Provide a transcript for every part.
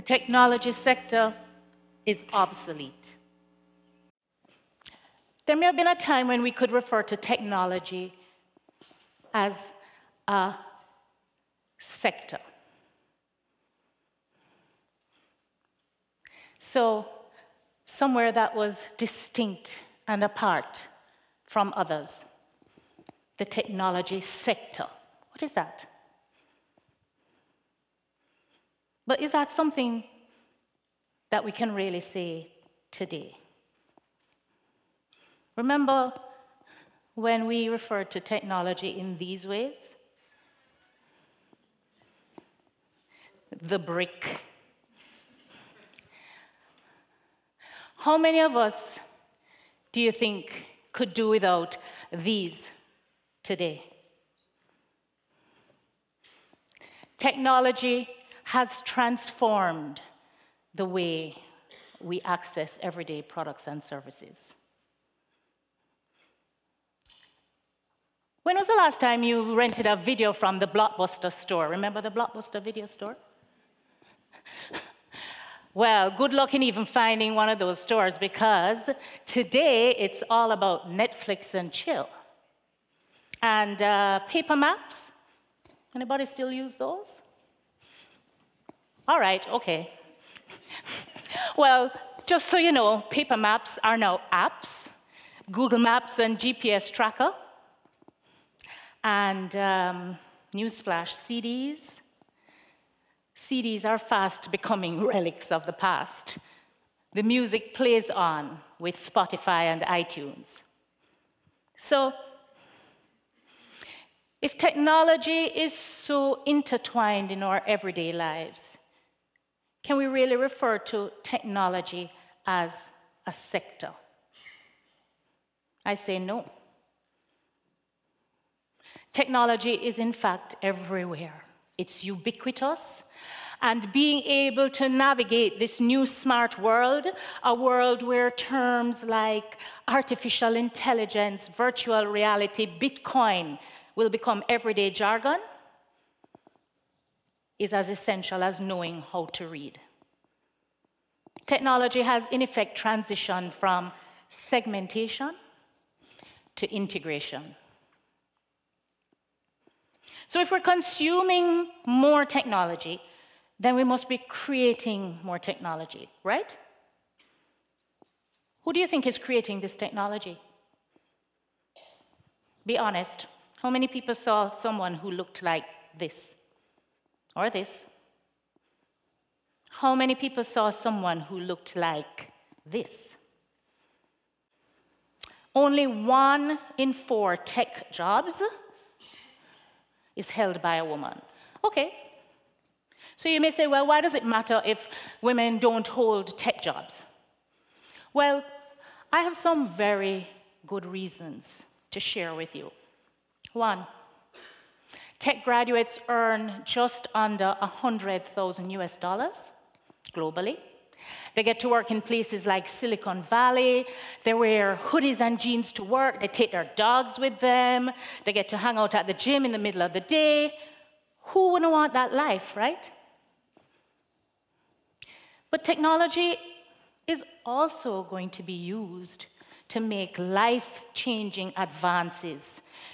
the technology sector is obsolete. There may have been a time when we could refer to technology as a sector. So, somewhere that was distinct and apart from others. The technology sector. What is that? But is that something that we can really say today? Remember when we referred to technology in these ways? The brick. How many of us do you think could do without these today? Technology has transformed the way we access everyday products and services. When was the last time you rented a video from the Blockbuster store? Remember the Blockbuster video store? well, good luck in even finding one of those stores because today it's all about Netflix and chill. And uh, paper maps. Anybody still use those? All right, okay. well, just so you know, paper maps are now apps, Google Maps and GPS tracker. And um, newsflash CDs. CDs are fast becoming relics of the past. The music plays on with Spotify and iTunes. So, if technology is so intertwined in our everyday lives, can we really refer to technology as a sector? I say no. Technology is, in fact, everywhere, it's ubiquitous. And being able to navigate this new smart world, a world where terms like artificial intelligence, virtual reality, Bitcoin will become everyday jargon, is as essential as knowing how to read. Technology has, in effect, transitioned from segmentation to integration. So if we're consuming more technology, then we must be creating more technology, right? Who do you think is creating this technology? Be honest. How many people saw someone who looked like this or this? How many people saw someone who looked like this? Only one in four tech jobs is held by a woman. Okay. So you may say, well, why does it matter if women don't hold tech jobs? Well, I have some very good reasons to share with you. One, tech graduates earn just under 100,000 US dollars globally. They get to work in places like Silicon Valley. They wear hoodies and jeans to work. They take their dogs with them. They get to hang out at the gym in the middle of the day. Who wouldn't want that life, right? But technology is also going to be used to make life changing advances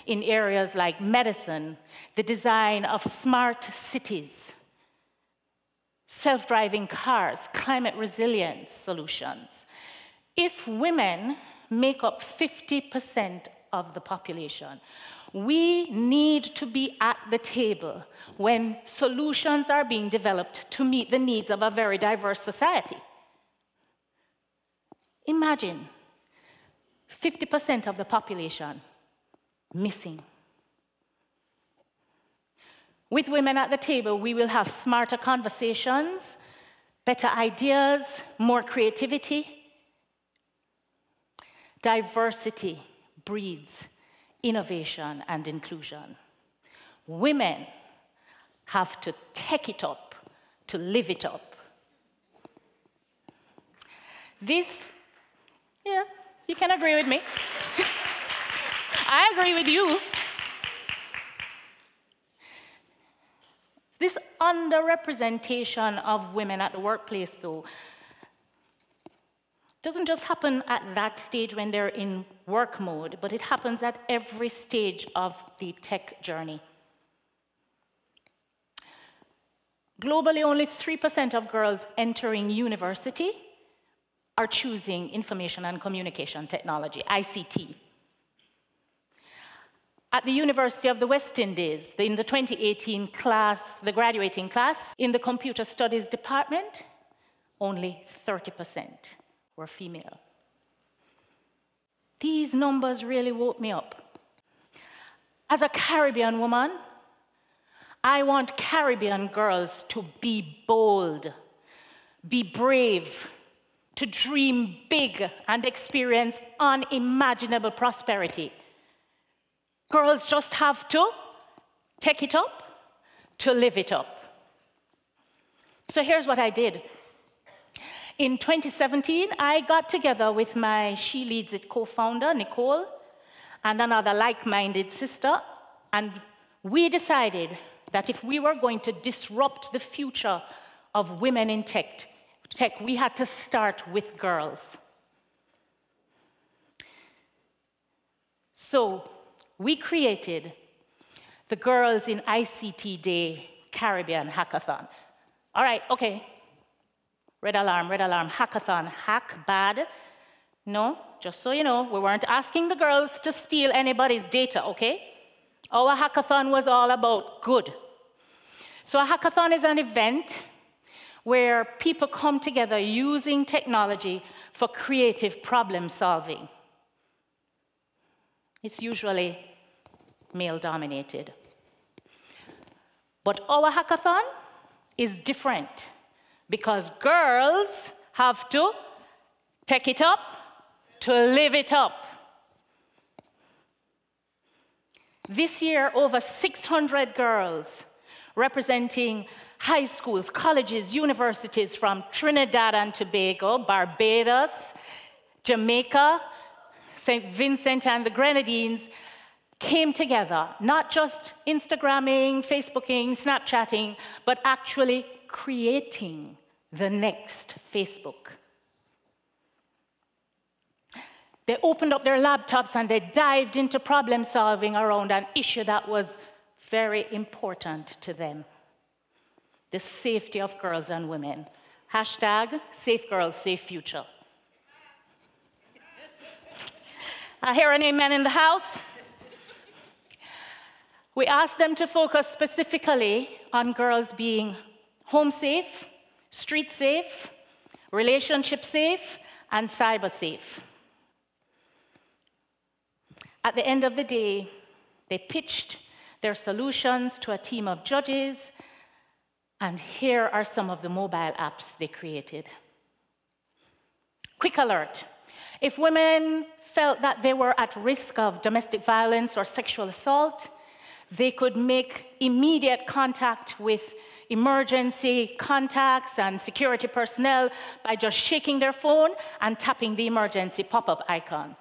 in areas like medicine, the design of smart cities, self driving cars, climate resilience solutions. If women make up 50% of the population, we need to be at the table when solutions are being developed to meet the needs of a very diverse society. Imagine 50% of the population missing. With women at the table, we will have smarter conversations, better ideas, more creativity. Diversity breeds innovation and inclusion. Women have to tech it up to live it up. This, yeah, you can agree with me. I agree with you. This underrepresentation of women at the workplace, though, doesn't just happen at that stage when they're in work mode, but it happens at every stage of the tech journey. Globally, only 3% of girls entering university are choosing information and communication technology, ICT. At the University of the West Indies, in the 2018 class, the graduating class, in the computer studies department, only 30% were female. These numbers really woke me up. As a Caribbean woman, I want Caribbean girls to be bold, be brave, to dream big and experience unimaginable prosperity. Girls just have to tech it up to live it up. So here's what I did. In 2017, I got together with my SheLeadsIT co founder, Nicole, and another like minded sister, and we decided that if we were going to disrupt the future of women in tech, tech we had to start with girls. So we created the Girls in ICT Day Caribbean Hackathon. All right, okay. Red alarm, red alarm, hackathon, hack bad. No, just so you know, we weren't asking the girls to steal anybody's data, okay? Our hackathon was all about good. So, a hackathon is an event where people come together using technology for creative problem solving. It's usually male dominated. But our hackathon is different because girls have to tech it up to live it up. This year, over 600 girls representing high schools, colleges, universities from Trinidad and Tobago, Barbados, Jamaica, St. Vincent and the Grenadines came together, not just Instagramming, Facebooking, Snapchatting, but actually creating the next Facebook. They opened up their laptops and they dived into problem solving around an issue that was very important to them the safety of girls and women. Hashtag safe girls, safe future. I hear an amen in the house. We asked them to focus specifically on girls being home safe, street safe, relationship safe, and cyber safe. At the end of the day, they pitched their solutions to a team of judges, and here are some of the mobile apps they created. Quick alert if women felt that they were at risk of domestic violence or sexual assault, they could make immediate contact with emergency contacts and security personnel by just shaking their phone and tapping the emergency pop up icon.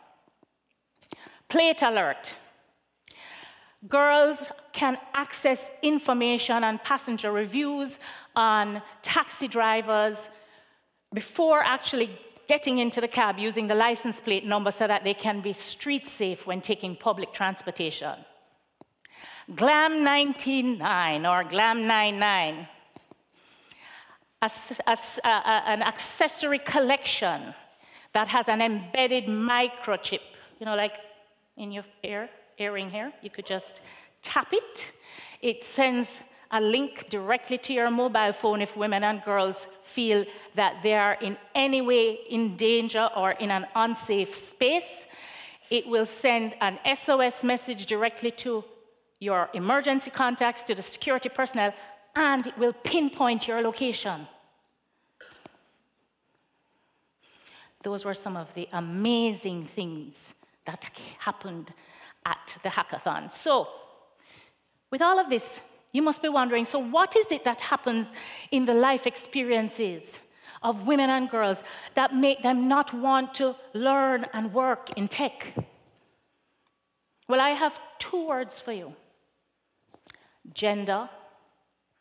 Plate alert. Girls can access information and passenger reviews on taxi drivers before actually getting into the cab using the license plate number so that they can be street safe when taking public transportation. GLAM 99 or GLAM 99, a, a, a, an accessory collection that has an embedded microchip, you know, like in your ear, earring here. You could just tap it. It sends a link directly to your mobile phone if women and girls feel that they are in any way in danger or in an unsafe space. It will send an SOS message directly to your emergency contacts, to the security personnel, and it will pinpoint your location. Those were some of the amazing things that happened at the hackathon. So, with all of this, you must be wondering so, what is it that happens in the life experiences of women and girls that make them not want to learn and work in tech? Well, I have two words for you gender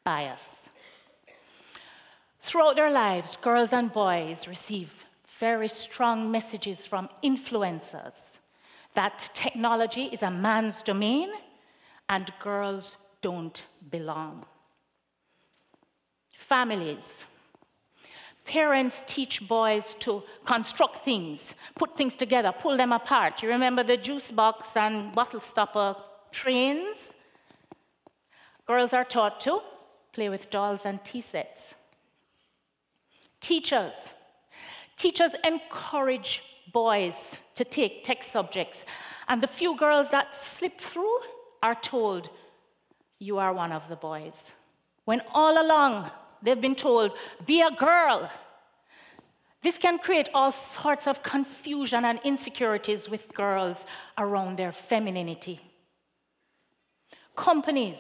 bias. Throughout their lives, girls and boys receive very strong messages from influencers that technology is a man's domain and girls don't belong. Families. Parents teach boys to construct things, put things together, pull them apart. You remember the juice box and bottle stopper trains? Girls are taught to play with dolls and tea sets. Teachers. Teachers encourage boys to take tech subjects, and the few girls that slip through are told, You are one of the boys. When all along they've been told, Be a girl. This can create all sorts of confusion and insecurities with girls around their femininity. Companies.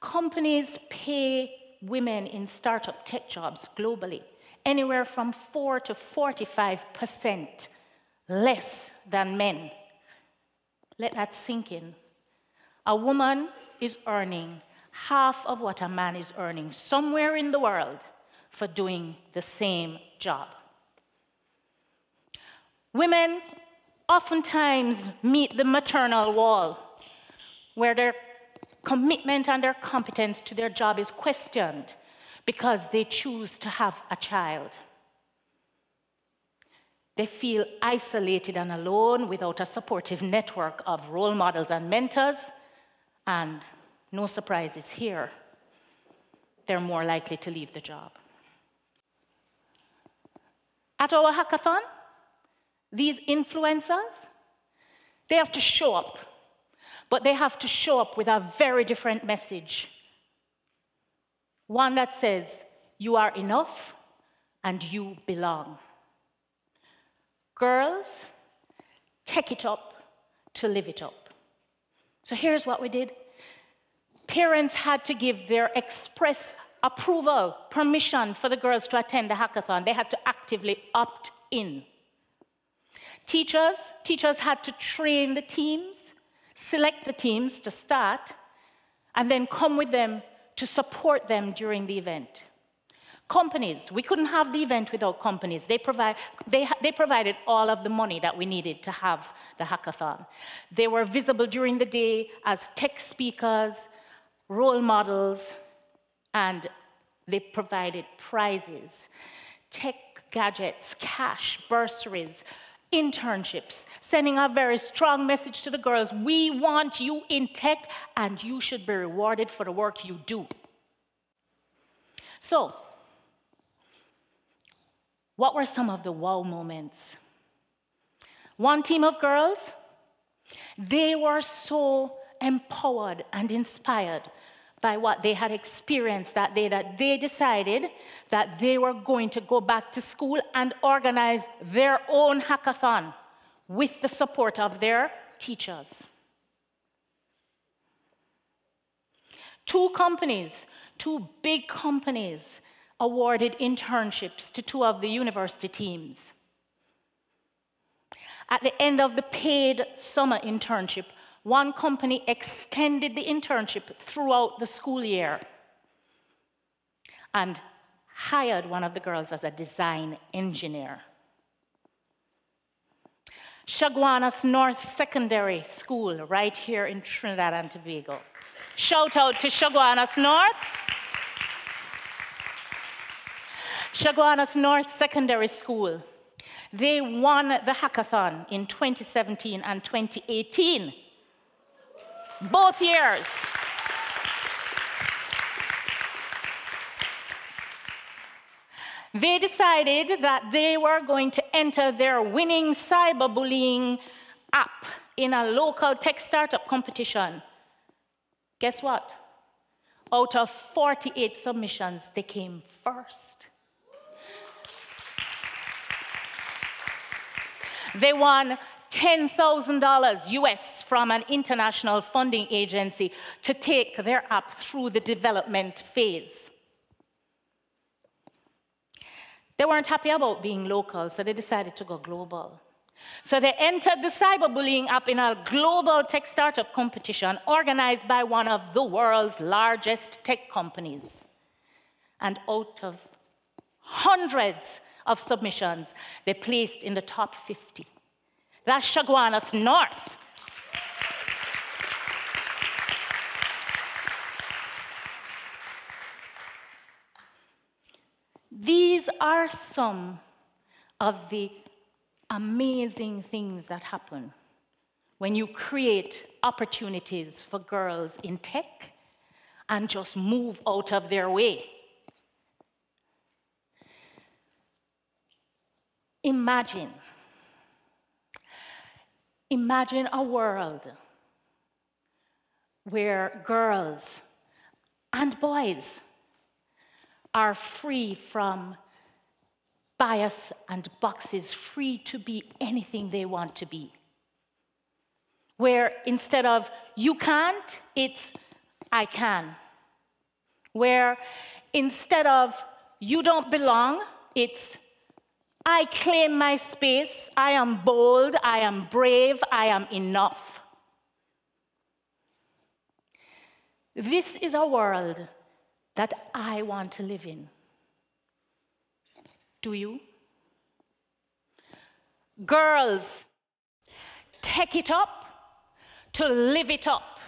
Companies pay women in startup tech jobs globally anywhere from 4 to 45% less than men. Let that sink in. A woman is earning half of what a man is earning somewhere in the world for doing the same job. Women oftentimes meet the maternal wall where their commitment and their competence to their job is questioned because they choose to have a child. They feel isolated and alone without a supportive network of role models and mentors, and no surprises here, they're more likely to leave the job. At our hackathon, these influencers, they have to show up, but they have to show up with a very different message one that says, You are enough and you belong. Girls, tech it up to live it up. So here's what we did parents had to give their express approval, permission for the girls to attend the hackathon. They had to actively opt in. Teachers, teachers had to train the teams, select the teams to start, and then come with them to support them during the event. Companies, we couldn't have the event without companies. They, provide, they, they provided all of the money that we needed to have the hackathon. They were visible during the day as tech speakers, role models, and they provided prizes, tech gadgets, cash, bursaries, internships, sending a very strong message to the girls we want you in tech, and you should be rewarded for the work you do. So, what were some of the wow moments? One team of girls, they were so empowered and inspired by what they had experienced that day that they decided that they were going to go back to school and organize their own hackathon with the support of their teachers. Two companies, two big companies, awarded internships to two of the university teams. At the end of the paid summer internship, one company extended the internship throughout the school year and hired one of the girls as a design engineer. Chaguanas North Secondary School, right here in Trinidad and Tobago. Shout out to Chaguanas North. Chaguanas North Secondary School. They won the hackathon in 2017 and 2018 both years. They decided that they were going to enter their winning cyberbullying app in a local tech startup competition. Guess what? Out of 48 submissions, they came first. They won $10,000 US from an international funding agency to take their app through the development phase. They weren't happy about being local, so they decided to go global. So they entered the cyberbullying app in a global tech startup competition organized by one of the world's largest tech companies. And out of hundreds of submissions, they placed in the top 50. That's Chaguanas North. These are some of the amazing things that happen when you create opportunities for girls in tech and just move out of their way. Imagine, imagine a world where girls and boys are free from bias and boxes, free to be anything they want to be. Where instead of you can't, it's I can. Where instead of you don't belong, it's I claim my space, I am bold, I am brave, I am enough. This is a world that I want to live in. Do you? Girls, tech it up to live it up.